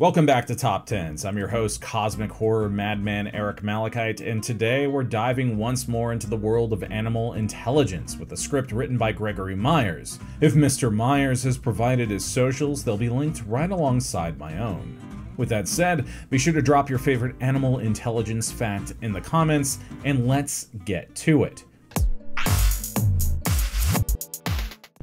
Welcome back to TopTenz. I'm your host, Cosmic Horror Madman Eric Malikyte, and today we're diving once more into the world of animal intelligence with a script written by Gregory Myers. If Mr. Myers has provided his socials, they'll be linked right alongside my own. With that said, be sure to drop your favorite animal intelligence fact in the comments, and let's get to it.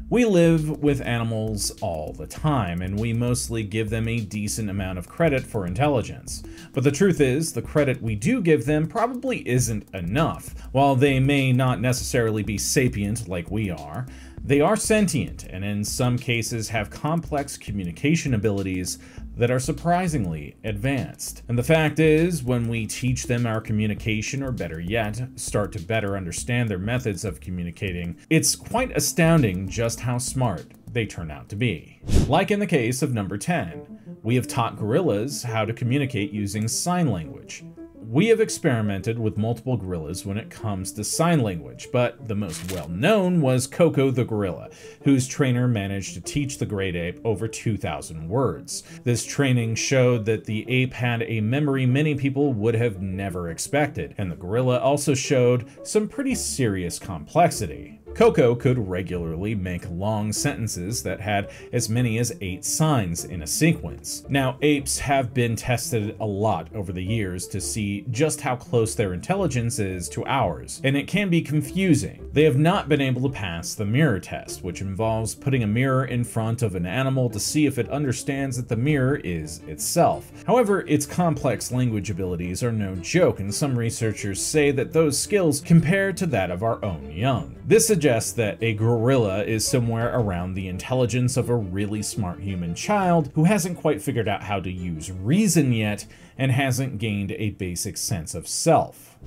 We live with animals all the time, and we mostly give them a decent amount of credit for intelligence. But the truth is, the credit we do give them probably isn't enough. While they may not necessarily be sapient like we are, they are sentient, and in some cases have complex communication abilities that are surprisingly advanced. And the fact is, when we teach them our communication, or better yet, start to better understand their methods of communicating, it's quite astounding just how smart they turn out to be. Like in the case of number 10, we have taught gorillas how to communicate using sign language. We have experimented with multiple gorillas when it comes to sign language, but the most well-known was Koko the gorilla, whose trainer managed to teach the great ape over 2,000 words. This training showed that the ape had a memory many people would have never expected, and the gorilla also showed some pretty serious complexity. Koko could regularly make long sentences that had as many as eight signs in a sequence. Now, apes have been tested a lot over the years to see just how close their intelligence is to ours, and it can be confusing. They have not been able to pass the mirror test, which involves putting a mirror in front of an animal to see if it understands that the mirror is itself. However, its complex language abilities are no joke, and some researchers say that those skills compare to that of our own young. This suggests suggests that a gorilla is somewhere around the intelligence of a really smart human child who hasn't quite figured out how to use reason yet and hasn't gained a basic sense of self.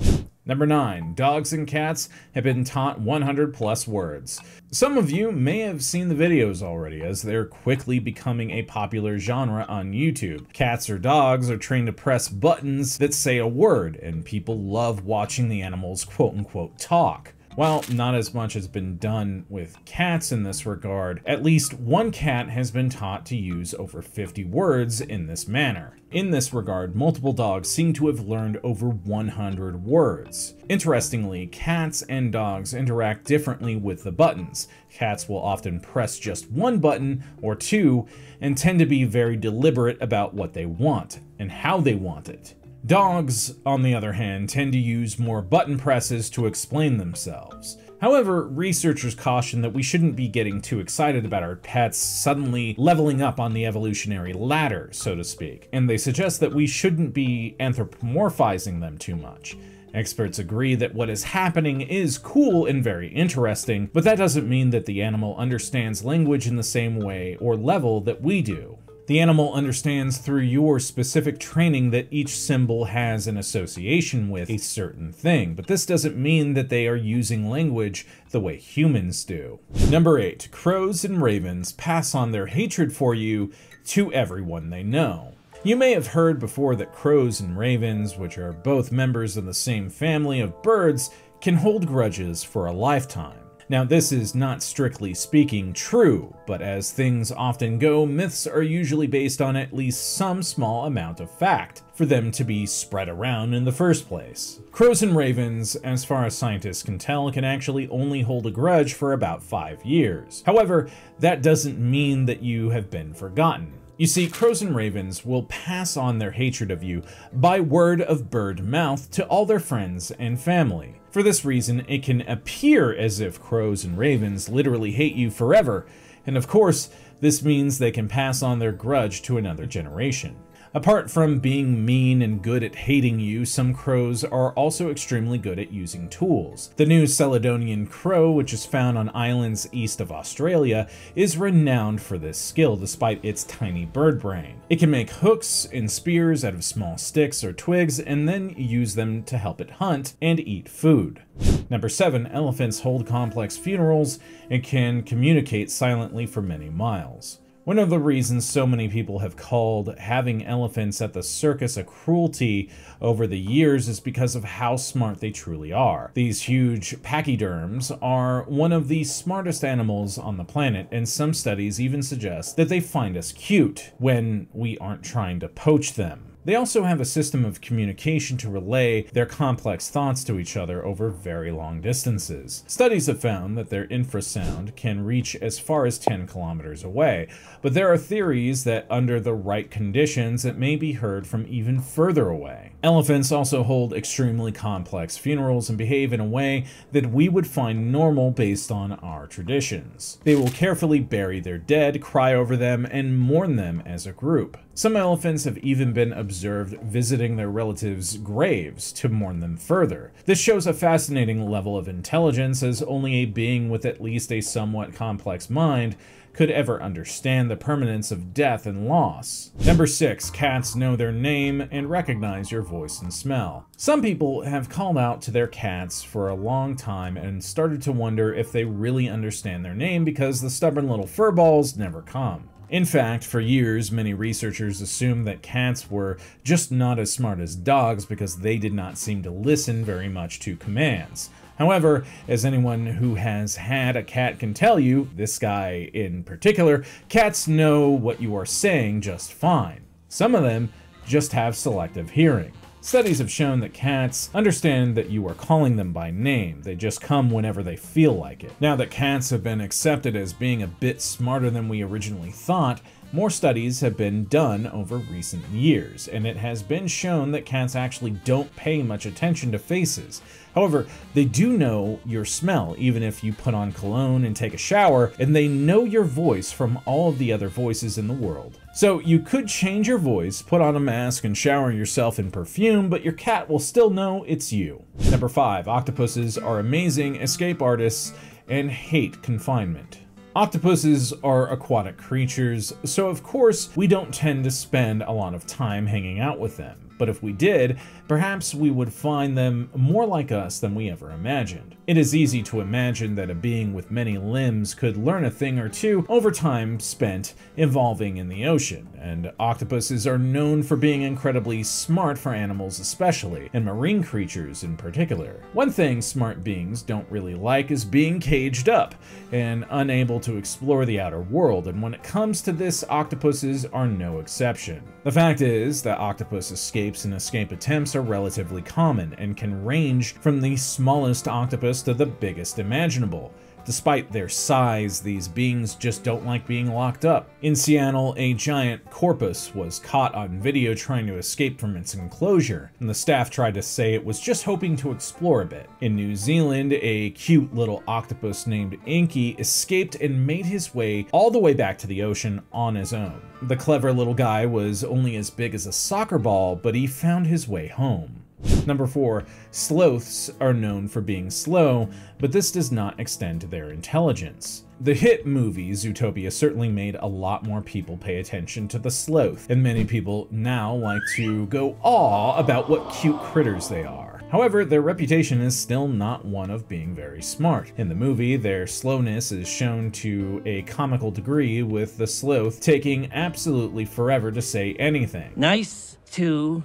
Number 9. Dogs and cats have been taught 100 plus words. Some of you may have seen the videos already as they're quickly becoming a popular genre on YouTube. Cats or dogs are trained to press buttons that say a word, and people love watching the animals quote unquote talk. While not as much has been done with cats in this regard, at least one cat has been taught to use over 50 words in this manner. In this regard, multiple dogs seem to have learned over 100 words. Interestingly, cats and dogs interact differently with the buttons. Cats will often press just one button or two and tend to be very deliberate about what they want and how they want it. Dogs, on the other hand, tend to use more button presses to explain themselves. However, researchers caution that we shouldn't be getting too excited about our pets suddenly leveling up on the evolutionary ladder, so to speak, and they suggest that we shouldn't be anthropomorphizing them too much. Experts agree that what is happening is cool and very interesting, but that doesn't mean that the animal understands language in the same way or level that we do. The animal understands through your specific training that each symbol has an association with a certain thing, but this doesn't mean that they are using language the way humans do. Number 8. Crows and ravens pass on their hatred for you to everyone they know. You may have heard before that crows and ravens, which are both members of the same family of birds, can hold grudges for a lifetime. Now, this is not strictly speaking true, but as things often go, myths are usually based on at least some small amount of fact for them to be spread around in the first place. Crows and ravens, as far as scientists can tell, can actually only hold a grudge for about five years. However, that doesn't mean that you have been forgotten. You see, crows and ravens will pass on their hatred of you by word of bird mouth to all their friends and family. For this reason, it can appear as if crows and ravens literally hate you forever, and of course, this means they can pass on their grudge to another generation. Apart from being mean and good at hating you, some crows are also extremely good at using tools. The New Caledonian crow, which is found on islands east of Australia, is renowned for this skill despite its tiny bird brain. It can make hooks and spears out of small sticks or twigs and then use them to help it hunt and eat food. Number 7. Elephants hold complex funerals and can communicate silently for many miles. One of the reasons so many people have called having elephants at the circus a cruelty over the years is because of how smart they truly are. These huge pachyderms are one of the smartest animals on the planet, and some studies even suggest that they find us cute when we aren't trying to poach them. They also have a system of communication to relay their complex thoughts to each other over very long distances. Studies have found that their infrasound can reach as far as 10 kilometers away, but there are theories that under the right conditions it may be heard from even further away. Elephants also hold extremely complex funerals and behave in a way that we would find normal based on our traditions. They will carefully bury their dead, cry over them, and mourn them as a group. Some elephants have even been observed visiting their relatives' graves to mourn them further. This shows a fascinating level of intelligence as only a being with at least a somewhat complex mind could ever understand the permanence of death and loss. Number 6. Cats know their name and recognize your voice and smell. Some people have called out to their cats for a long time and started to wonder if they really understand their name because the stubborn little furballs never come. In fact, for years, many researchers assumed that cats were just not as smart as dogs because they did not seem to listen very much to commands. However, as anyone who has had a cat can tell you, this guy in particular, cats know what you are saying just fine. Some of them just have selective hearing. Studies have shown that cats understand that you are calling them by name, they just come whenever they feel like it. Now that cats have been accepted as being a bit smarter than we originally thought, more studies have been done over recent years, and it has been shown that cats actually don't pay much attention to faces. However, they do know your smell, even if you put on cologne and take a shower, and they know your voice from all of the other voices in the world. So you could change your voice, put on a mask, and shower yourself in perfume, but your cat will still know it's you. Number 5. Octopuses are amazing escape artists and hate confinement. Octopuses are aquatic creatures, so of course we don't tend to spend a lot of time hanging out with them. But if we did, perhaps we would find them more like us than we ever imagined. It is easy to imagine that a being with many limbs could learn a thing or two over time spent evolving in the ocean, and octopuses are known for being incredibly smart for animals especially, and marine creatures in particular. One thing smart beings don't really like is being caged up and unable to explore the outer world, and when it comes to this, octopuses are no exception. The fact is that octopus escapes and escape attempts are relatively common and can range from the smallest octopus to the biggest imaginable. Despite their size, these beings just don't like being locked up. In Seattle, a giant octopus was caught on video trying to escape from its enclosure, and the staff tried to say it was just hoping to explore a bit. In New Zealand, a cute little octopus named Inky escaped and made his way all the way back to the ocean on his own. The clever little guy was only as big as a soccer ball, but he found his way home. Number 4. Sloths are known for being slow, but this does not extend to their intelligence. The hit movie Zootopia certainly made a lot more people pay attention to the sloth, and many people now like to go awe about what cute critters they are. However, their reputation is still not one of being very smart. In the movie, their slowness is shown to a comical degree, with the sloth taking absolutely forever to say anything. Nice to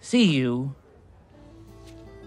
see you.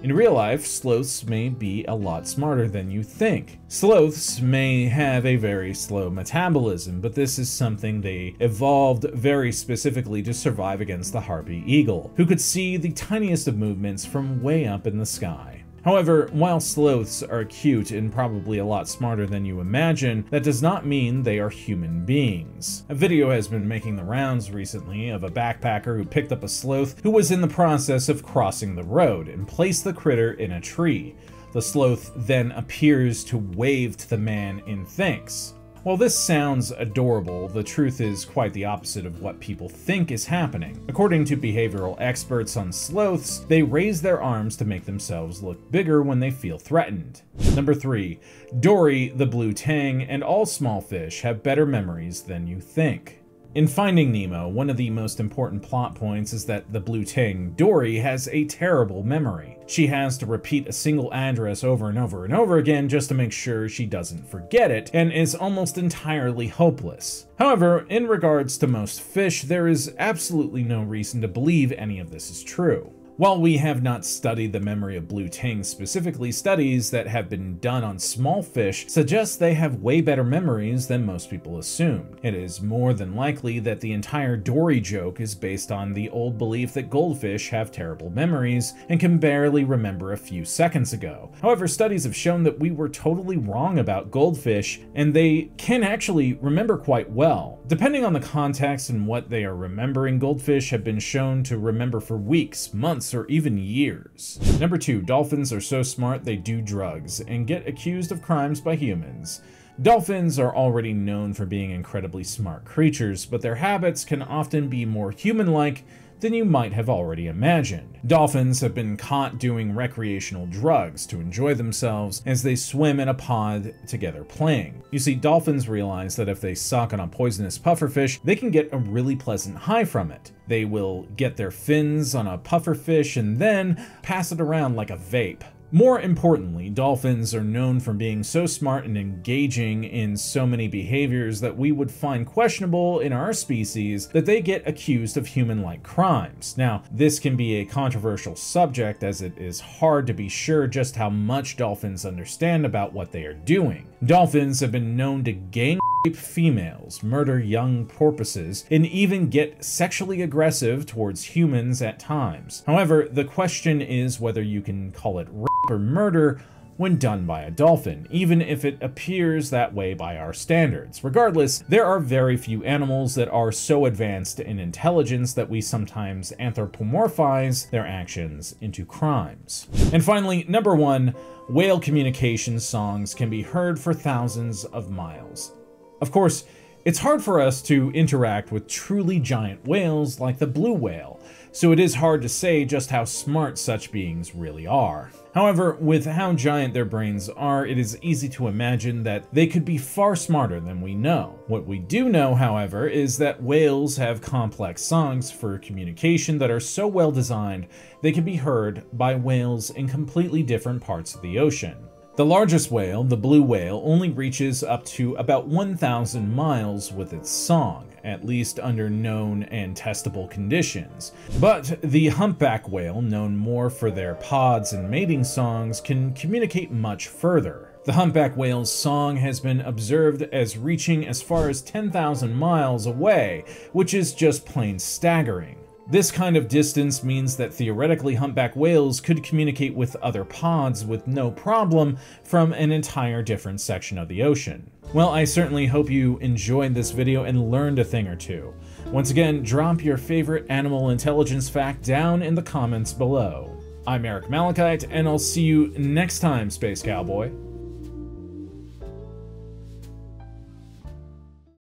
In real life, sloths may be a lot smarter than you think. Sloths may have a very slow metabolism, but this is something they evolved very specifically to survive against the harpy eagle, who could see the tiniest of movements from way up in the sky. However, while sloths are cute and probably a lot smarter than you imagine, that does not mean they are human beings. A video has been making the rounds recently of a backpacker who picked up a sloth who was in the process of crossing the road and placed the critter in a tree. The sloth then appears to wave to the man in thanks. While this sounds adorable, the truth is quite the opposite of what people think is happening. According to behavioral experts on sloths, they raise their arms to make themselves look bigger when they feel threatened. Number 3. Dory, the blue tang, and all small fish have better memories than you think. In Finding Nemo, one of the most important plot points is that the blue tang, Dory, has a terrible memory. She has to repeat a single address over and over and over again just to make sure she doesn't forget it, and is almost entirely hopeless. However, in regards to most fish, there is absolutely no reason to believe any of this is true. While we have not studied the memory of blue tangs specifically, studies that have been done on small fish suggest they have way better memories than most people assume. It is more than likely that the entire Dory joke is based on the old belief that goldfish have terrible memories and can barely remember a few seconds ago. However, studies have shown that we were totally wrong about goldfish, and they can actually remember quite well. Depending on the context and what they are remembering, goldfish have been shown to remember for weeks, months, months or even years. Number 2. Dolphins are so smart they do drugs and get accused of crimes by humans. Dolphins are already known for being incredibly smart creatures, but their habits can often be more human-like than you might have already imagined. Dolphins have been caught doing recreational drugs to enjoy themselves as they swim in a pod together playing. You see, dolphins realize that if they suck on a poisonous pufferfish, they can get a really pleasant high from it. They will get their fins on a pufferfish and then pass it around like a vape. More importantly, dolphins are known for being so smart and engaging in so many behaviors that we would find questionable in our species that they get accused of human-like crimes. Now, this can be a controversial subject as it is hard to be sure just how much dolphins understand about what they are doing. Dolphins have been known to gang rape females, murder young porpoises, and even get sexually aggressive towards humans at times. However, the question is whether you can call it rape or murder when done by a dolphin, even if it appears that way by our standards. Regardless, there are very few animals that are so advanced in intelligence that we sometimes anthropomorphize their actions into crimes. And finally, number one, whale communication songs can be heard for thousands of miles. Of course, it's hard for us to interact with truly giant whales like the blue whale, so it is hard to say just how smart such beings really are. However, with how giant their brains are, it is easy to imagine that they could be far smarter than we know. What we do know, however, is that whales have complex songs for communication that are so well designed they can be heard by whales in completely different parts of the ocean. The largest whale, the blue whale, only reaches up to about 1,000 miles with its song, at least under known and testable conditions. But the humpback whale, known more for their pods and mating songs, can communicate much further. The humpback whale's song has been observed as reaching as far as 10,000 miles away, which is just plain staggering. This kind of distance means that theoretically humpback whales could communicate with other pods with no problem from an entire different section of the ocean. Well, I certainly hope you enjoyed this video and learned a thing or two. Once again, drop your favorite animal intelligence fact down in the comments below. I'm Eric Malikyte, and I'll see you next time, Space Cowboy.